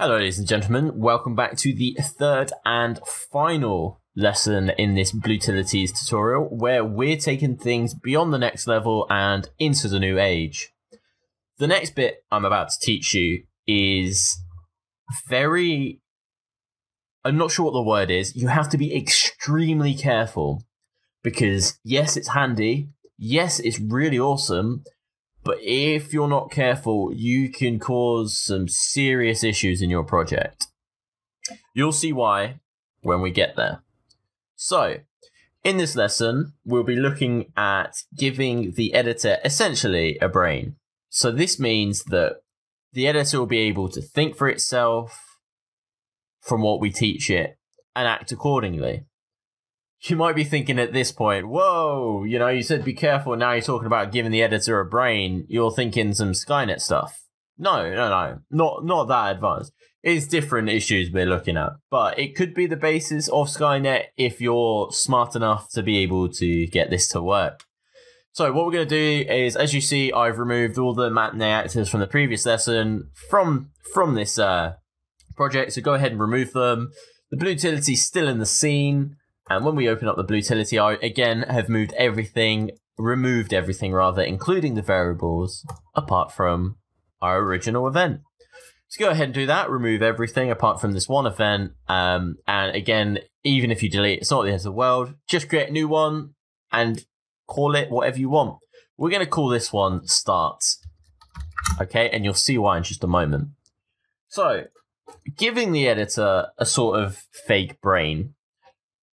Hello, ladies and gentlemen. Welcome back to the third and final lesson in this Blutilities tutorial, where we're taking things beyond the next level and into the new age. The next bit I'm about to teach you is very. I'm not sure what the word is. You have to be extremely careful because, yes, it's handy. Yes, it's really awesome. But if you're not careful, you can cause some serious issues in your project. You'll see why when we get there. So, in this lesson, we'll be looking at giving the editor essentially a brain. So, this means that the editor will be able to think for itself from what we teach it and act accordingly you might be thinking at this point, whoa, you know, you said be careful. Now you're talking about giving the editor a brain. You're thinking some Skynet stuff. No, no, no, not not that advanced. It's different issues we're looking at, but it could be the basis of Skynet if you're smart enough to be able to get this to work. So what we're going to do is, as you see, I've removed all the matinee actors from the previous lesson from from this uh, project. So go ahead and remove them. The Blutility is still in the scene. And when we open up the Blutility, I again have moved everything, removed everything rather, including the variables, apart from our original event. So go ahead and do that. Remove everything apart from this one event. Um, and again, even if you delete, it's not the end of the world. Just create a new one and call it whatever you want. We're going to call this one start. Okay, and you'll see why in just a moment. So, giving the editor a sort of fake brain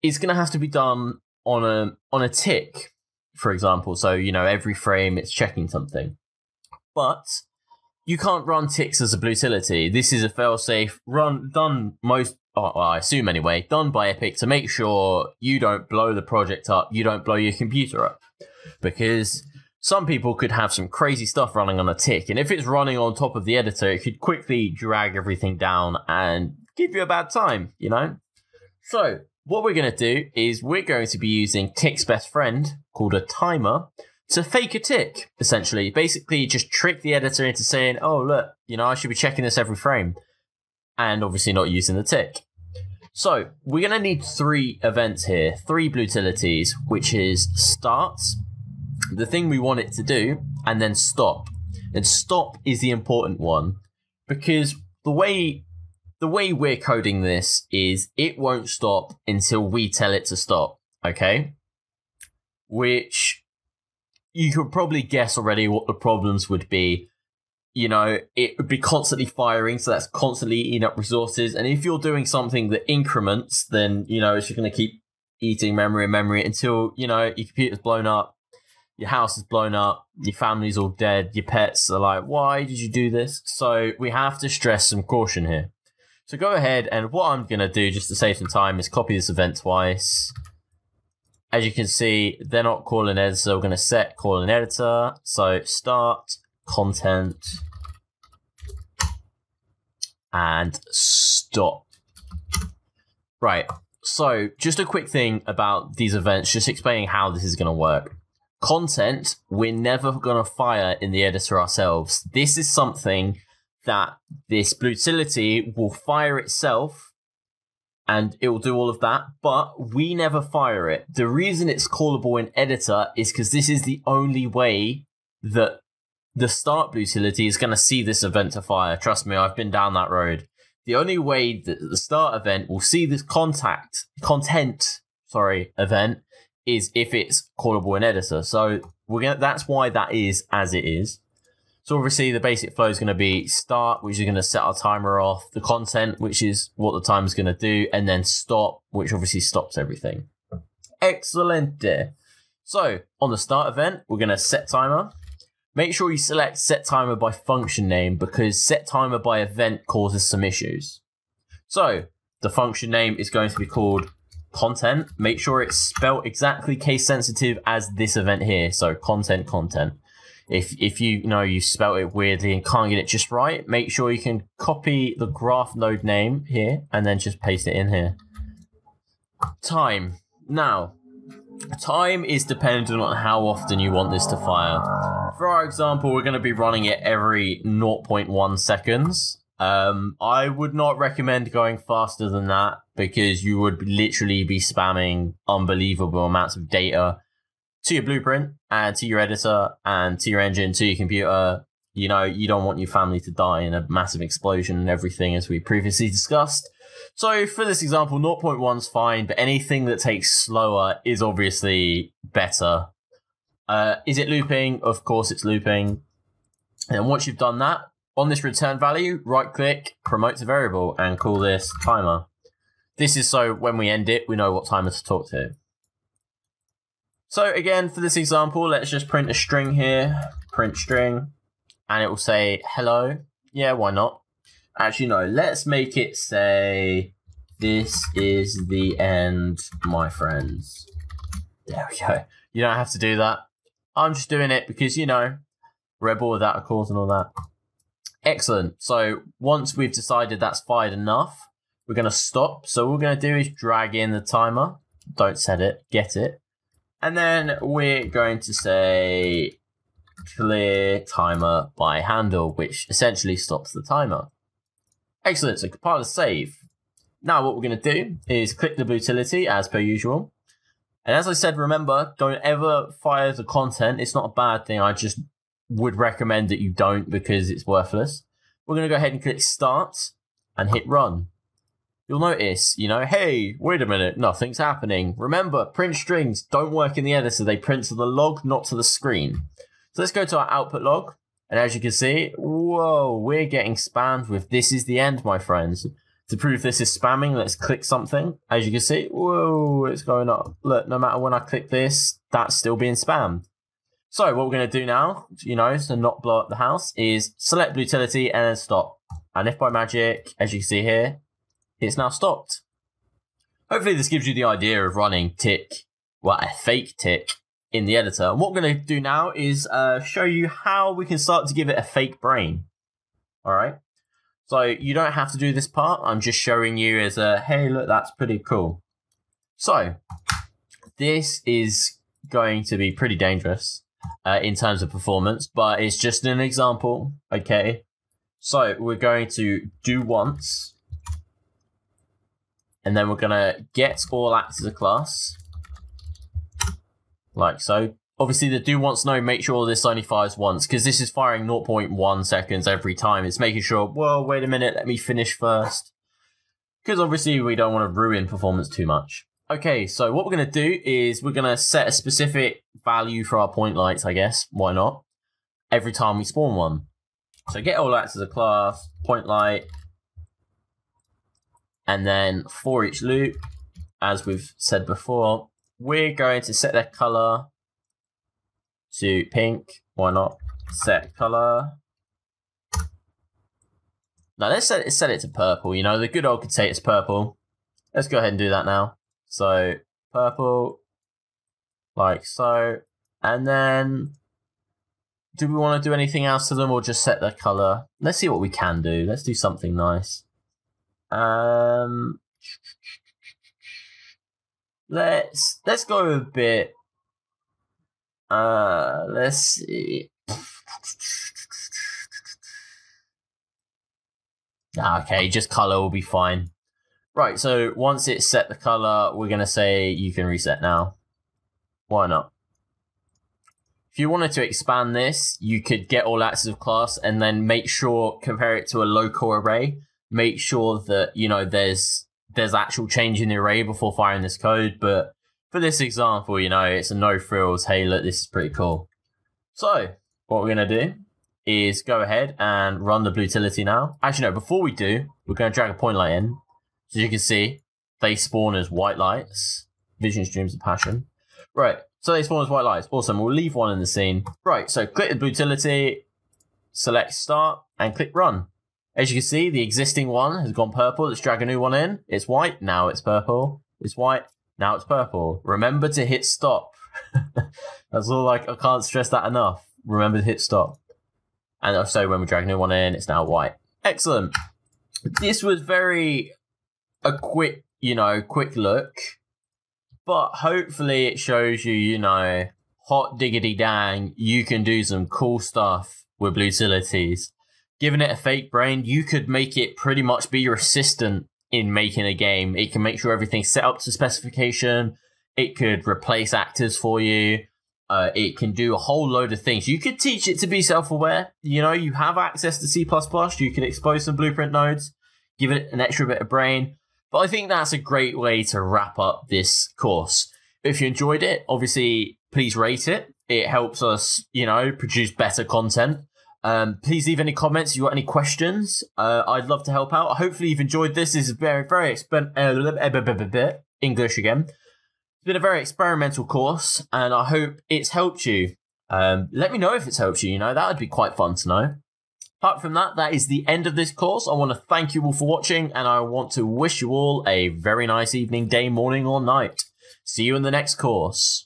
is going to have to be done on a on a tick, for example. So you know every frame it's checking something, but you can't run ticks as a Blutility. This is a failsafe run done most. Oh, well, I assume anyway, done by Epic to make sure you don't blow the project up, you don't blow your computer up, because some people could have some crazy stuff running on a tick, and if it's running on top of the editor, it could quickly drag everything down and give you a bad time, you know. So what we're going to do is we're going to be using Tick's best friend called a timer to fake a tick, essentially. Basically, just trick the editor into saying, oh, look, you know, I should be checking this every frame. And obviously not using the tick. So, we're going to need three events here, three Blutilities, which is start, the thing we want it to do, and then stop. And stop is the important one because the way the way we're coding this is it won't stop until we tell it to stop. Okay. Which you could probably guess already what the problems would be. You know, it would be constantly firing, so that's constantly eating up resources. And if you're doing something that increments, then, you know, it's just going to keep eating memory and memory until, you know, your computer's blown up, your house is blown up, your family's all dead, your pets are like, why did you do this? So we have to stress some caution here. So go ahead and what I'm going to do just to save some time is copy this event twice. As you can see, they're not calling editor, so we're going to set call calling editor. So start content and stop. Right, so just a quick thing about these events, just explaining how this is going to work. Content, we're never going to fire in the editor ourselves. This is something that this Blutility will fire itself and it will do all of that, but we never fire it. The reason it's callable in editor is because this is the only way that the start Blutility is going to see this event to fire. Trust me, I've been down that road. The only way that the start event will see this contact content, sorry, event is if it's callable in editor. So we're gonna, that's why that is as it is. So obviously the basic flow is going to be start, which is going to set our timer off, the content, which is what the timer is going to do, and then stop, which obviously stops everything. Excellent. So on the start event, we're going to set timer. Make sure you select set timer by function name because set timer by event causes some issues. So the function name is going to be called content. Make sure it's spelled exactly case sensitive as this event here. So content, content. If if you, you know you spelt it weirdly and can't get it just right, make sure you can copy the graph node name here and then just paste it in here. Time. Now, time is dependent on how often you want this to fire. For our example, we're going to be running it every 0.1 seconds. Um, I would not recommend going faster than that because you would literally be spamming unbelievable amounts of data to your blueprint and to your editor and to your engine, to your computer. You know, you don't want your family to die in a massive explosion and everything, as we previously discussed. So for this example, 0.1 is fine, but anything that takes slower is obviously better. Uh, is it looping? Of course it's looping. And once you've done that, on this return value, right click, promote to variable, and call this timer. This is so when we end it, we know what timer to talk to. So again, for this example, let's just print a string here, print string, and it will say hello. Yeah, why not? Actually, no, let's make it say, this is the end, my friends. There we go. You don't have to do that. I'm just doing it because, you know, rebel without a cause and all that. Excellent. So once we've decided that's fired enough, we're going to stop. So what we're going to do is drag in the timer. Don't set it, get it. And then we're going to say clear timer by handle, which essentially stops the timer. Excellent, so compile save. Now what we're going to do is click the utility as per usual. And as I said, remember, don't ever fire the content. It's not a bad thing. I just would recommend that you don't because it's worthless. We're going to go ahead and click start and hit run. You'll notice, you know, hey, wait a minute, nothing's happening. Remember, print strings don't work in the editor. They print to the log, not to the screen. So let's go to our output log. And as you can see, whoa, we're getting spammed with this is the end, my friends. To prove this is spamming, let's click something. As you can see, whoa, it's going up. Look, no matter when I click this, that's still being spammed. So what we're going to do now, you know, to not blow up the house, is select utility and then stop. And if by magic, as you can see here, it's now stopped. Hopefully this gives you the idea of running tick, well, a fake tick in the editor. And what we're going to do now is uh, show you how we can start to give it a fake brain. All right. So you don't have to do this part. I'm just showing you as a, hey, look, that's pretty cool. So this is going to be pretty dangerous uh, in terms of performance, but it's just an example. Okay. So we're going to do once. And then we're going to get all actors a class like so. Obviously, the do once no, make sure this only fires once, because this is firing 0.1 seconds every time. It's making sure, well, wait a minute, let me finish first. Because obviously, we don't want to ruin performance too much. Okay, so what we're going to do is we're going to set a specific value for our point lights, I guess. Why not? Every time we spawn one. So get all lights as a class, point light, and then for each loop, as we've said before, we're going to set their color to pink. Why not? Set color. Now let's set it, set it to purple. You know, the good old could say it's purple. Let's go ahead and do that now. So purple, like so. And then, do we want to do anything else to them or just set their color? Let's see what we can do. Let's do something nice. Um, let's let's go a bit. Uh, let's see. Okay, just color will be fine. Right, so once it's set the color, we're gonna say you can reset now. Why not? If you wanted to expand this, you could get all actors of class and then make sure compare it to a local array. Make sure that you know there's there's actual change in the array before firing this code, but for this example, you know, it's a no frills. Hey, look, this is pretty cool. So what we're to do is go ahead and run the Blutility now. Actually, no, before we do, we're to drag a point light in. So you can see they spawn as white lights. Vision streams of passion. Right, so they spawn as white lights. Awesome, we'll leave one in the scene. Right, so click the utility, select start, and click run. As you can see, the existing one has gone purple. Let's drag a new one in. It's white. Now it's purple. It's white. Now it's purple. Remember to hit stop. That's all like, I can't stress that enough. Remember to hit stop. And so when we drag a new one in, it's now white. Excellent. This was very a quick, you know, quick look. But hopefully it shows you, you know, hot diggity dang, you can do some cool stuff with Blutilities given it a fake brain, you could make it pretty much be your assistant in making a game. It can make sure everything's set up to specification. It could replace actors for you. Uh, it can do a whole load of things. You could teach it to be self-aware. You know, you have access to C++. You can expose some blueprint nodes, give it an extra bit of brain. But I think that's a great way to wrap up this course. If you enjoyed it, obviously, please rate it. It helps us, you know, produce better content. Um, please leave any comments. If you got any questions, uh, I'd love to help out. Hopefully, you've enjoyed this. This is very, very expen- uh, English again. It's been a very experimental course, and I hope it's helped you. Um, let me know if it's helped you. You know, that would be quite fun to know. Apart from that, that is the end of this course. I want to thank you all for watching, and I want to wish you all a very nice evening, day, morning, or night. See you in the next course.